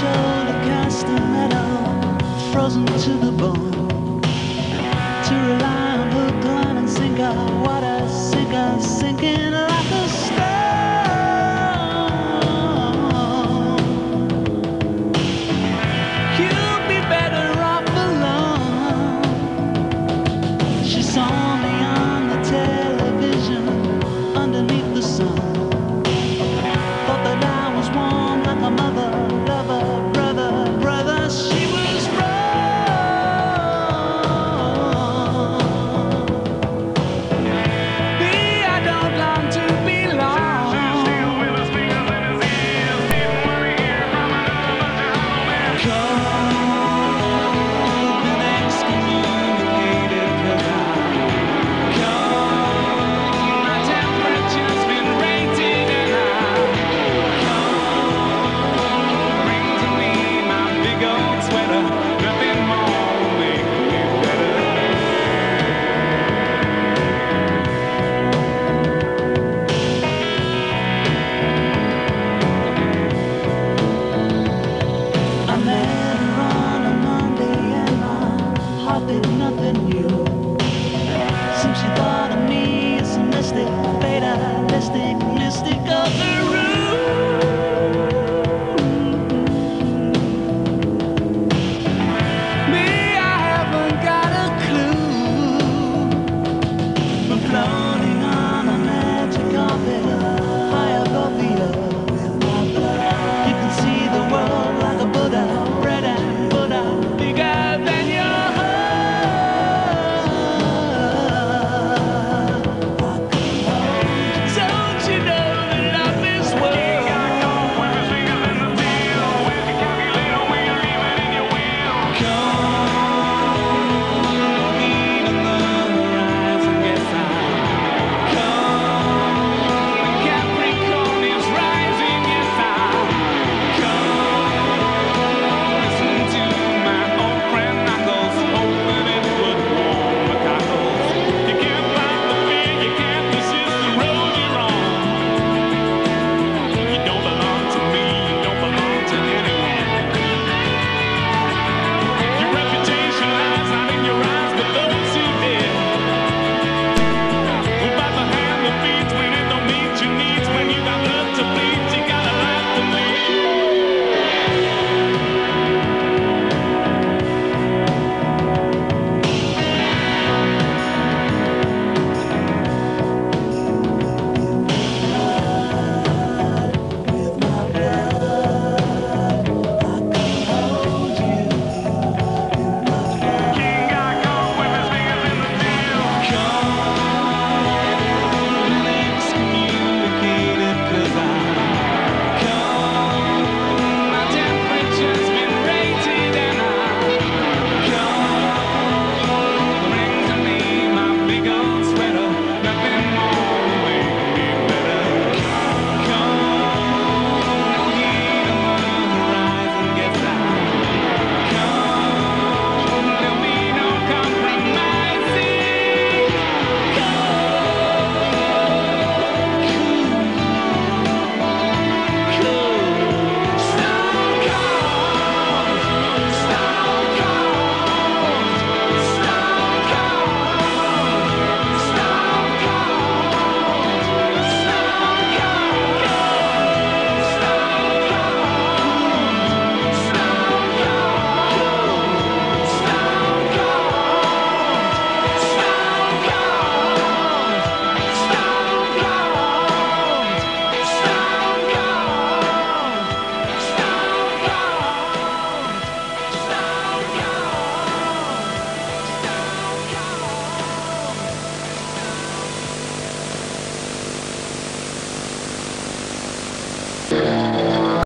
shoulder cast a metal, frozen to the nothing, new. Since you thought of me, it's a mystic, fatalistic.